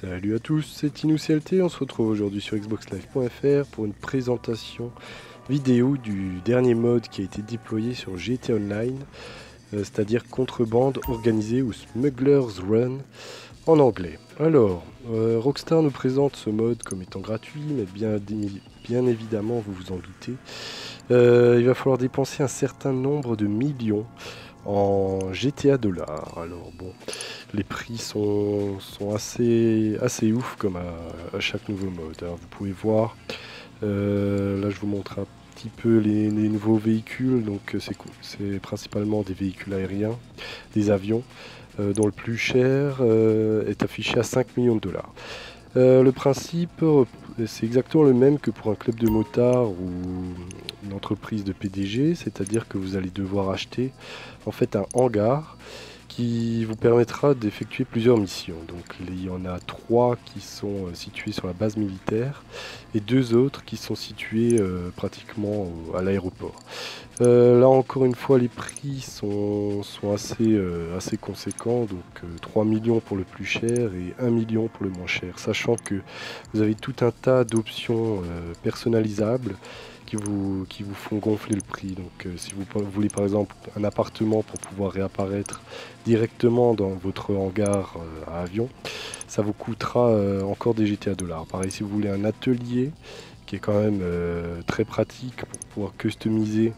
Salut à tous, c'est InouCLT. On se retrouve aujourd'hui sur xboxlive.fr pour une présentation vidéo du dernier mode qui a été déployé sur GT Online, euh, c'est-à-dire contrebande organisée ou Smuggler's Run en anglais. Alors, euh, Rockstar nous présente ce mode comme étant gratuit, mais bien, bien évidemment, vous vous en doutez, euh, il va falloir dépenser un certain nombre de millions en GTA dollars. Alors bon, les prix sont, sont assez, assez ouf comme à, chaque nouveau mode. Alors, vous pouvez voir, euh, là je vous montre un petit peu les, nouveaux véhicules. Donc c'est principalement des véhicules aériens, des avions, euh, dont le plus cher euh, est affiché à 5 millions de dollars. le principe, c'est exactement le même que pour un club de motards ou une entreprise de PDG, c'est-à-dire que vous allez devoir acheter en fait un hangar qui vous permettra d'effectuer plusieurs missions. Donc il y en a trois qui sont euh, situées sur la base militaire et deux autres qui sont situées euh, pratiquement à l'aéroport. Euh, là encore une fois les prix sont, assez, assez conséquents, donc 3 millions pour le plus cher et 1 million pour le moins cher, sachant que vous avez tout un tas d'options personnalisables qui vous, qui vous font gonfler le prix. Donc euh, si vous voulez par exemple un appartement pour pouvoir réapparaître directement dans votre hangar euh, à avion, ça vous coûtera euh, encore des GTA dollars. Pareil si vous voulez un atelier qui est quand même très pratique pour pouvoir customiser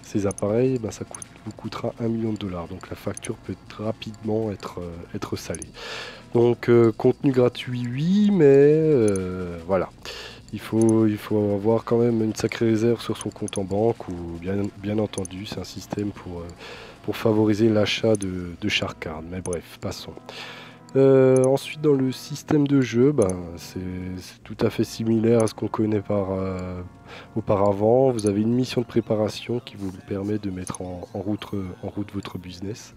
ces appareils, ben, ça vous coûtera 1 million de dollars. Donc la facture peut rapidement être, être salée. Donc contenu gratuit oui, mais voilà il faut, avoir quand même une sacrée réserve sur son compte en banque ou bien, entendu c'est un système pour, euh, favoriser l'achat de, de Mais bref, passons. Euh, ensuite, dans le système de jeu, ben, c'est tout à fait similaire à ce qu'on connaît par, euh, auparavant. Vous avez une mission de préparation qui vous permet de mettre en, route, votre business.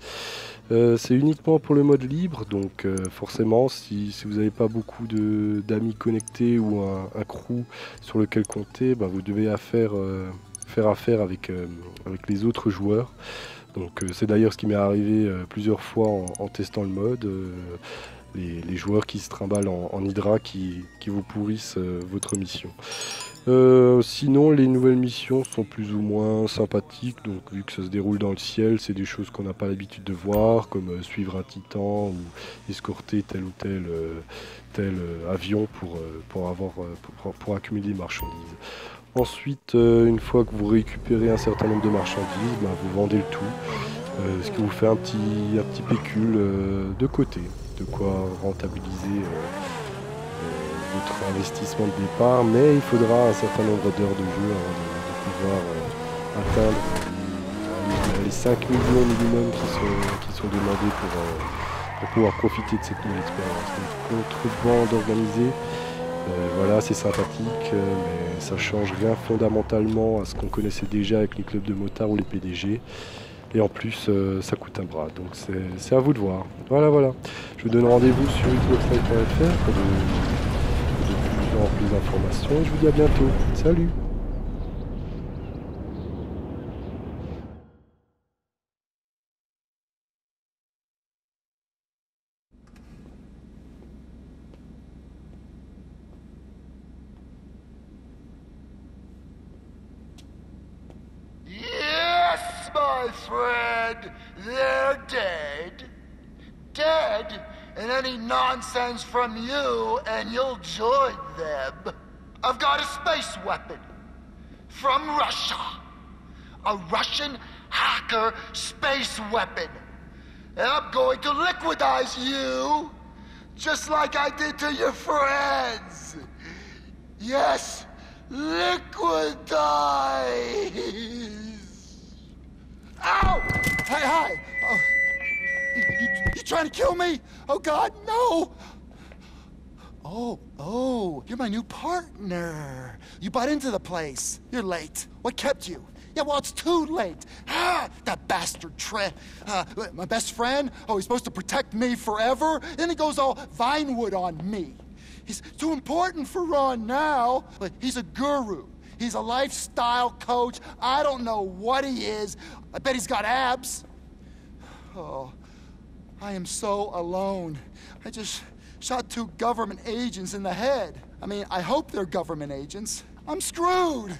Euh, c'est uniquement pour le mode libre, donc forcément, si, vous n'avez pas beaucoup d'amis connectés ou un, crew sur lequel compter, ben, vous devez faire affaire avec les autres joueurs. Donc euh, c'est d'ailleurs ce qui m'est arrivé euh, plusieurs fois en, testant le mode. Euh, les, joueurs qui se trimballent en, Hydra qui, vous pourrissent votre mission. sinon, les nouvelles missions sont plus ou moins sympathiques, donc vu que ça se déroule dans le ciel, c'est des choses qu'on n'a pas l'habitude de voir, comme suivre un titan ou escorter tel ou tel, tel avion pour, pour, avoir, pour accumuler des marchandises. Ensuite, euh, une fois que vous récupérez un certain nombre de marchandises, ben, vous vendez le tout, euh, ce qui vous fait un petit, pécule euh, de côté, de quoi rentabiliser votre investissement de départ, mais il faudra un certain nombre d'heures de jeu avant de, pouvoir atteindre les, 5 millions minimum qui sont, demandés pour, pouvoir profiter de cette nouvelle expérience. Donc, bande organisée, voilà, c'est sympathique, ça change rien fondamentalement à ce qu'on connaissait déjà avec les clubs de motards ou les PDG. Et en plus, euh, ça coûte un bras. Donc c'est à vous de voir. Voilà, voilà. Je vous donne rendez-vous sur xboxlive.fr pour de, plus en plus d'informations. Et je vous dis à bientôt. Salut friend, they're dead. Dead? And any nonsense from you, and you'll join them. I've got a space weapon. From Russia. A Russian hacker space weapon. And I'm going to liquidize you, just like I did to your friends. Yes, liquidize. Ow! Hey, hi! Oh, you, you, you trying to kill me? Oh, God, no! Oh, oh, you're my new partner. You bought into the place. You're late. What kept you? Yeah, well, it's too late. Ah, that bastard Trent. Uh, my best friend? Oh, he's supposed to protect me forever? Then he goes all Vinewood on me. He's too important for Ron now. But he's a guru. He's a lifestyle coach. I don't know what he is. I bet he's got abs. Oh, I am so alone. I just shot two government agents in the head. I mean, I hope they're government agents. I'm screwed.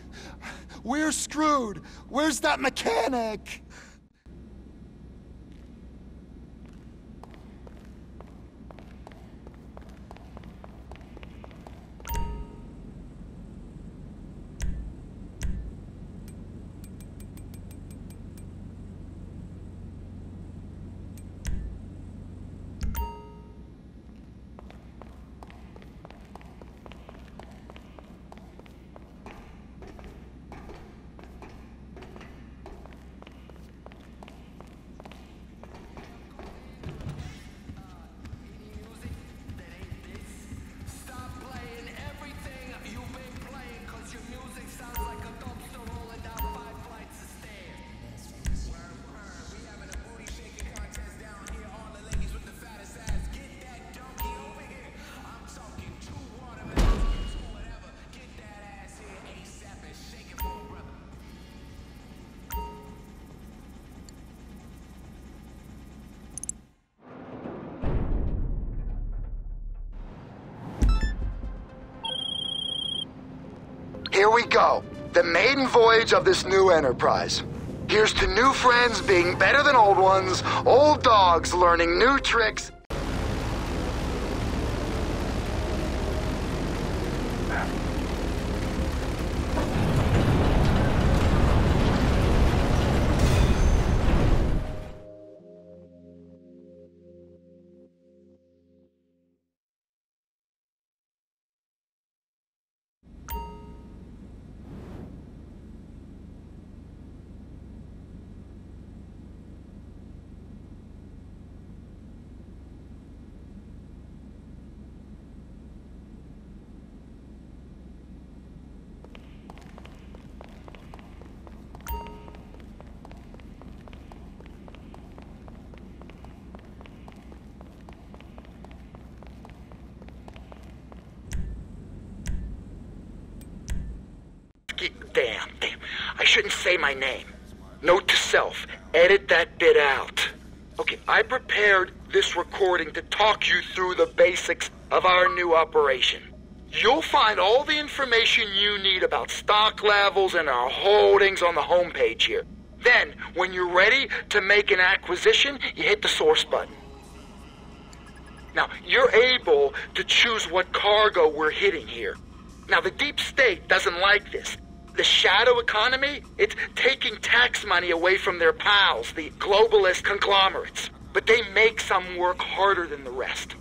We're screwed. Where's that mechanic? Here we go. The maiden voyage of this new enterprise. Here's to new friends being better than old ones, old dogs learning new tricks. Damn, damn. I shouldn't say my name. Note to self, edit that bit out. Okay, I prepared this recording to talk you through the basics of our new operation. You'll find all the information you need about stock levels and our holdings on the homepage here. Then, when you're ready to make an acquisition, you hit the source button. Now, you're able to choose what cargo we're hitting here. Now, the deep state doesn't like this. The shadow economy, it's taking tax money away from their pals, the globalist conglomerates. But they make some work harder than the rest.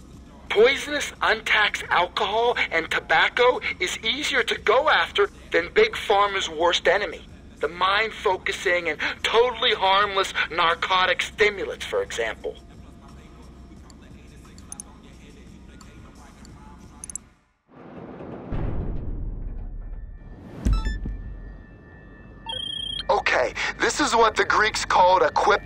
Poisonous, untaxed alcohol and tobacco is easier to go after than Big Pharma's worst enemy. The mind focusing and totally harmless narcotic stimulants, for example. This is what the Greeks called a quip.